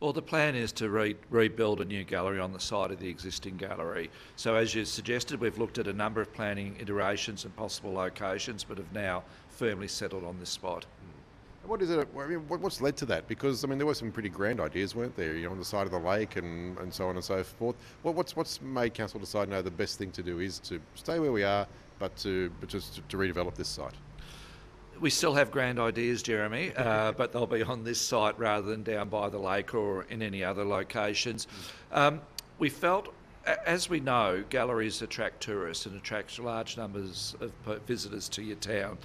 Well, the plan is to re- rebuild a new gallery on the site of the existing gallery. So, as you suggested, we've looked at a number of planning iterations and possible locations, but have now firmly settled on this spot. What is it? I mean, what's led to that? Because I mean, there were some pretty grand ideas, weren't there? You know, on the side of the lake and, and so on and so forth. What, what's what's made council decide no, the best thing to do is to stay where we are, but to but just to, to redevelop this site. We still have grand ideas, Jeremy, uh, but they'll be on this site rather than down by the lake or in any other locations. Um, we felt, as we know, galleries attract tourists and attract large numbers of visitors to your town.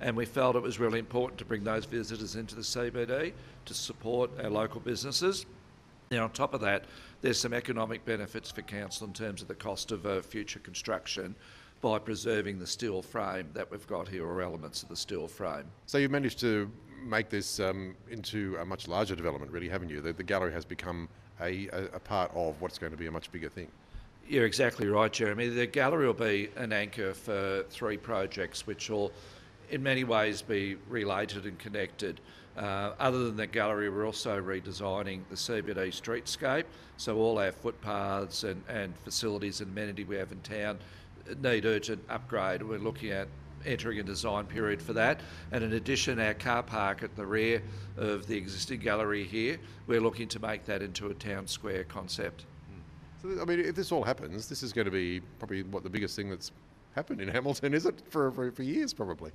And we felt it was really important to bring those visitors into the CBD to support our local businesses. Now, on top of that, there's some economic benefits for council in terms of the cost of uh, future construction by preserving the steel frame that we've got here, or elements of the steel frame. So you've managed to make this um, into a much larger development, really, haven't you? The, the gallery has become a, a, a part of what's going to be a much bigger thing. You're exactly right, Jeremy. The gallery will be an anchor for three projects, which will, in many ways, be related and connected. Uh, other than the gallery, we're also redesigning the CBD streetscape. So all our footpaths and, and facilities and amenity we have in town need urgent upgrade. We're looking at entering a design period for that. And in addition, our car park at the rear of the existing gallery here, we're looking to make that into a town square concept. So I mean, if this all happens, this is going to be probably what the biggest thing that's happened in Hamilton, is it? For for, for years, probably.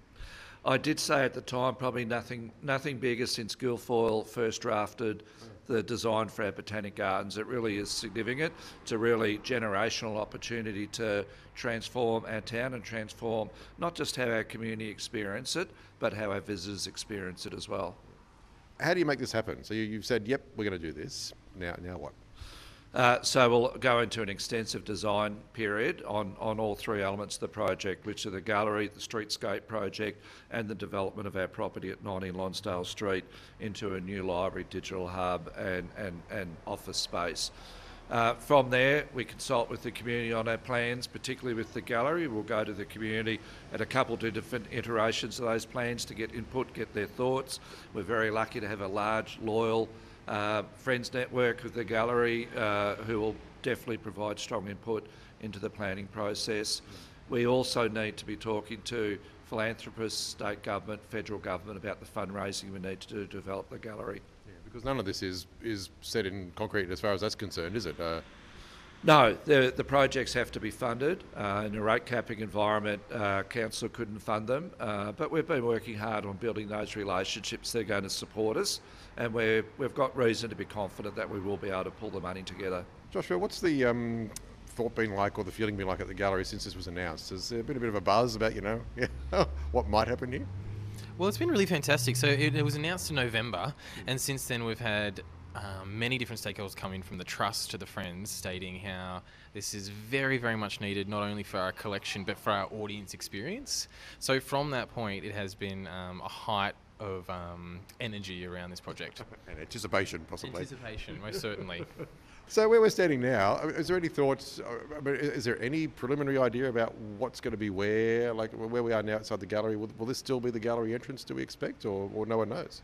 I did say at the time probably nothing nothing bigger since Guilfoyle first drafted the design for our botanic gardens. It really is significant. It's a really generational opportunity to transform our town and transform not just how our community experience it, but how our visitors experience it as well. How do you make this happen? So you, you've said, "Yep, we're going to do this." Now, now what? Uh, so we'll go into an extensive design period on, on all three elements of the project, which are the gallery, the streetscape project, and the development of our property at 19 Lonsdale Street into a new library, digital hub, and, and, and office space. Uh, from there, we consult with the community on our plans, particularly with the gallery. We'll go to the community at a couple of different iterations of those plans to get input, get their thoughts. We're very lucky to have a large, loyal uh, friends network of the gallery uh, who will definitely provide strong input into the planning process. We also need to be talking to philanthropists, state government, federal government about the fundraising we need to do to develop the gallery. Because none of this is is set in concrete as far as that's concerned, is it? Uh, No, the, the projects have to be funded. Uh, in a rate capping environment, uh, council couldn't fund them, uh, but we've been working hard on building those relationships. They're going to support us, and we're, we've got reason to be confident that we will be able to pull the money together. Joshua, what's the um, thought been like, or the feeling been like at the gallery since this was announced? Has there been a bit of a buzz about, you know, what might happen here? Well, it's been really fantastic. So it, it was announced in November, and since then we've had um, many different stakeholders come in from the trust to the friends, stating how this is very, very much needed, not only for our collection but for our audience experience. So from that point, it has been um, a height of um, energy around this project. And anticipation, possibly. Anticipation, most certainly. So where we're standing now, is there any thoughts? uh, is there any preliminary idea about what's going to be where, like where we are now outside the gallery? Will, will this still be the gallery entrance? Do we expect, or, or no one knows?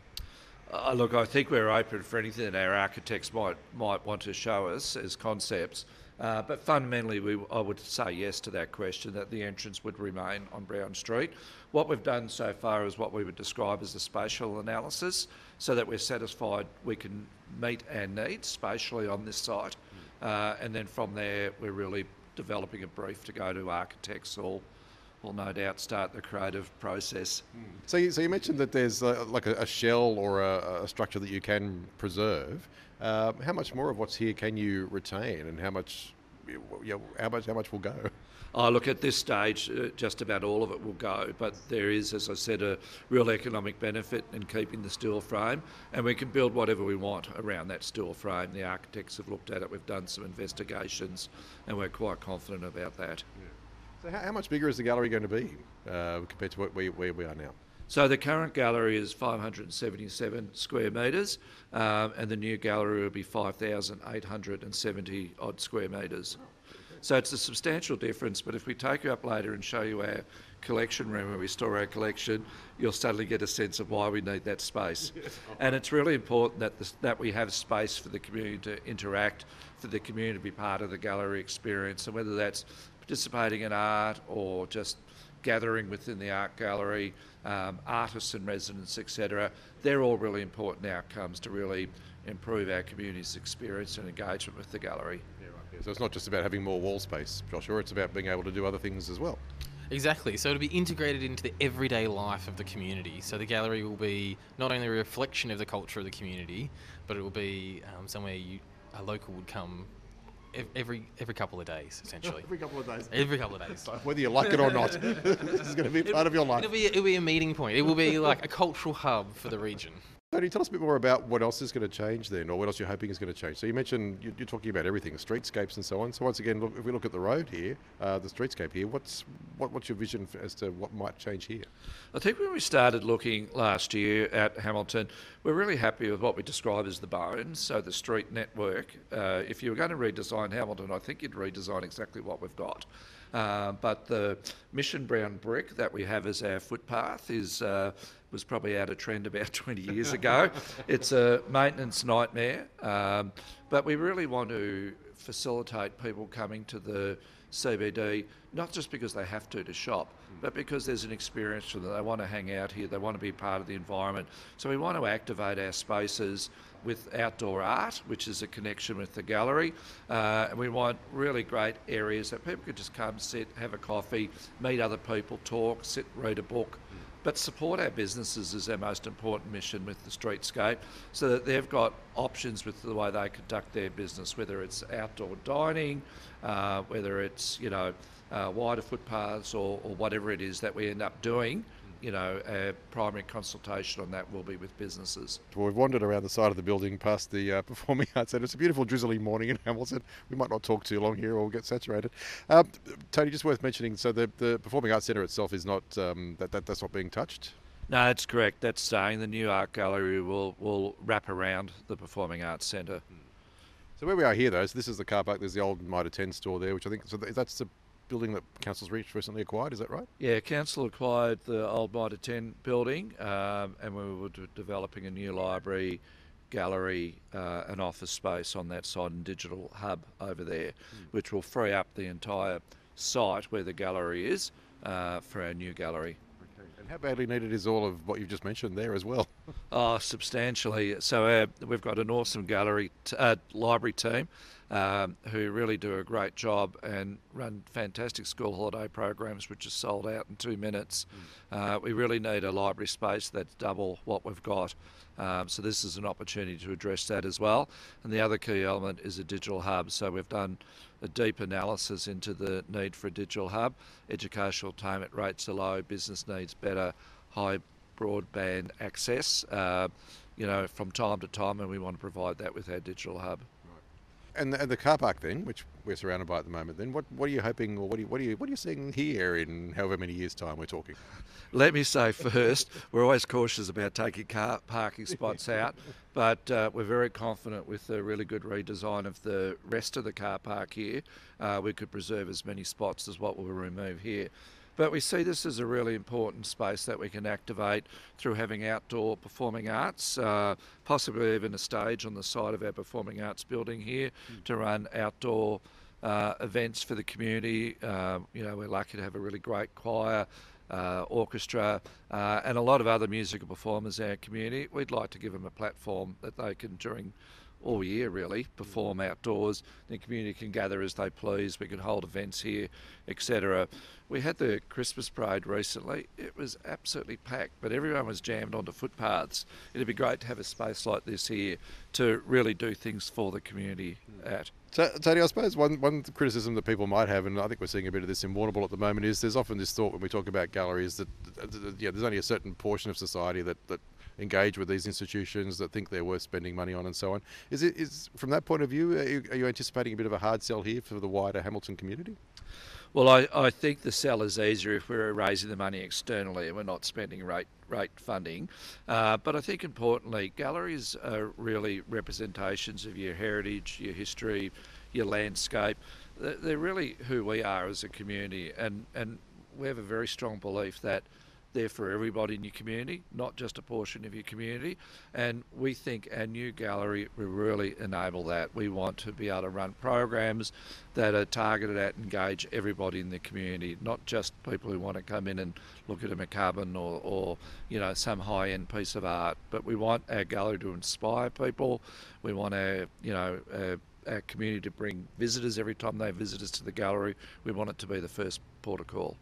Uh, look, I think we're open for anything that our architects might might want to show us as concepts. Uh, but fundamentally, we, I would say yes to that question that the entrance would remain on Brown Street. What we've done so far is what we would describe as a spatial analysis, so that we're satisfied we can meet our needs spatially on this site. Uh, and then from there, we're really developing a brief to go to architects or will no doubt start the creative process. So you, so you mentioned that there's uh, like a, a shell or a, a structure that you can preserve. Um, how much more of what's here can you retain, and how much, you know, how much, how much will go? Oh, look, at this stage, uh, just about all of it will go, but there is, as I said, a real economic benefit in keeping the steel frame, and we can build whatever we want around that steel frame. The architects have looked at it, we've done some investigations, and we're quite confident about that. So how, how much bigger is the gallery going to be uh, compared to what we, where we are now? So the current gallery is 577 square metres, um, and the new gallery will be 5,870 odd square metres. So it's a substantial difference, but if we take you up later and show you our collection room where we store our collection, you'll suddenly get a sense of why we need that space. And it's really important that, this, that we have space for the community to interact, for the community to be part of the gallery experience, and whether that's participating in art or just gathering within the art gallery, um, artists and residents, etc. They're all really important outcomes to really improve our community's experience and engagement with the gallery. So it's not just about having more wall space, Joshua. It's about being able to do other things as well. Exactly. So it'll be integrated into the everyday life of the community. So the gallery will be not only a reflection of the culture of the community, but it will be um, somewhere you, a local would come ev- every every couple of days, essentially. Every couple of days. Every couple of days. Whether you like it or not, this is going to be part of your life. It'll be it'll be a meeting point. It will be like a cultural hub for the region. Tony, tell us a bit more about what else is going to change then, or what else you're hoping is going to change. So you mentioned you- you're talking about everything, streetscapes and so on. So once again, look, if we look at the road here, uh, the streetscape here, what's what, what's your vision as to what might change here? I think when we started looking last year at Hamilton, we're really happy with what we describe as the bones, so the street network. Uh, if you were going to redesign Hamilton, I think you'd redesign exactly what we've got. Uh, but the mission brown brick that we have as our footpath is uh, was probably out of trend about 20 years ago. it's a maintenance nightmare, um, but we really want to facilitate people coming to the CBD not just because they have to to shop, but because there's an experience for them. They want to hang out here, they want to be part of the environment. So we want to activate our spaces with outdoor art, which is a connection with the gallery. Uh, and we want really great areas that people could just come, sit, have a coffee, meet other people, talk, sit, read a book. But support our businesses is our most important mission with the streetscape so that they've got options with the way they conduct their business, whether it's outdoor dining, uh, whether it's, you know, uh, wider footpaths or, or whatever it is that we end up doing. You know, our primary consultation on that will be with businesses. Well, we've wandered around the side of the building past the uh, Performing Arts Centre. It's a beautiful drizzly morning in Hamilton. We might not talk too long here or we'll get saturated. Um, Tony, just worth mentioning, so the, the Performing Arts Centre itself is not, um, that, that, that's not being touched? No, that's correct. That's staying. The new art gallery will, will wrap around the Performing Arts Centre. So where we are here, though, so this is the car park. There's the old Mitre 10 store there, which I think, so that's the building that Council's Reach recently acquired, is that right? Yeah, council acquired the old Mitre 10 building, um, and we were de- developing a new library, gallery, uh, and office space on that side, and digital hub over there, which will free up the entire site where the gallery is uh, for our new gallery. How badly needed is all of what you've just mentioned there as well? Oh, substantially. So uh, we've got an awesome gallery, t- uh, library team um, who really do a great job and run fantastic school holiday programs, which are sold out in two minutes. Uh, we really need a library space that's double what we've got. Um, so this is an opportunity to address that as well. And the other key element is a digital hub. So we've done a deep analysis into the need for a digital hub. Educational attainment rates are low, business needs better, high broadband access, uh, you know, from time to time, and we want to provide that with our digital hub. Right. And the, and the car park then, which we're surrounded by at the moment, then what, what are you hoping, or what are you, what are you what are you seeing here in however many years' time we're talking? Let me say first, we're always cautious about taking car parking spots out, but uh, we're very confident with the really good redesign of the rest of the car park here. Uh, we could preserve as many spots as what we'll remove here. But we see this as a really important space that we can activate through having outdoor performing arts, uh, possibly even a stage on the side of our performing arts building here to run outdoor uh, events for the community. Uh, you know, we're lucky to have a really great choir, uh, orchestra, uh, and a lot of other musical performers in our community. We'd like to give them a platform that they can, during all year really, perform outdoors. The community can gather as they please. We can hold events here, etc. We had the Christmas parade recently. It was absolutely packed, but everyone was jammed onto footpaths. It'd be great to have a space like this here to really do things for the community at. So, Tony, I suppose one, one criticism that people might have, and I think we're seeing a bit of this in Warrnambool at the moment, is there's often this thought when we talk about galleries that yeah, there's only a certain portion of society that, that engage with these institutions that think they're worth spending money on and so on. Is it is from that point of view, are you, are you anticipating a bit of a hard sell here for the wider Hamilton community? Well, I, I think the sell is easier if we're raising the money externally and we're not spending rate rate funding. Uh, but I think importantly, galleries are really representations of your heritage, your history, your landscape. They're they're really who we are as a community, and and we have a very strong belief that they're for everybody in your community, not just a portion of your community. And we think our new gallery will really enable that. We want to be able to run programs that are targeted at engage everybody in the community, not just people who want to come in and look at a McCubbin or, or you know some high-end piece of art. But we want our gallery to inspire people. We want our you know. Uh, our community to bring visitors every time they visit us to the gallery. We want it to be the first port of call.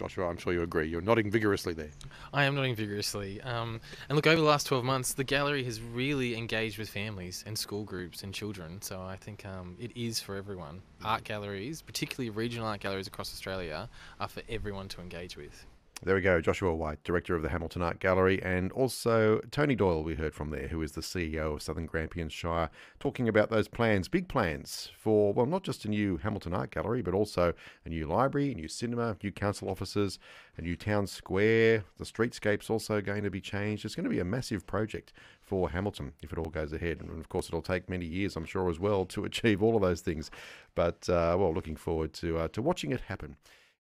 Joshua, I'm sure you agree. You're nodding vigorously there. I am nodding vigorously. Um, and look, over the last 12 months, the gallery has really engaged with families and school groups and children. So I think um, it is for everyone. Art galleries, particularly regional art galleries across Australia, are for everyone to engage with. There we go, Joshua White, director of the Hamilton Art Gallery, and also Tony Doyle, we heard from there, who is the CEO of Southern Grampians Shire, talking about those plans, big plans for, well, not just a new Hamilton Art Gallery, but also a new library, a new cinema, new council offices, a new town square. The streetscape's also going to be changed. It's going to be a massive project for Hamilton if it all goes ahead. And of course, it'll take many years, I'm sure, as well, to achieve all of those things. But, uh, well, looking forward to, uh, to watching it happen.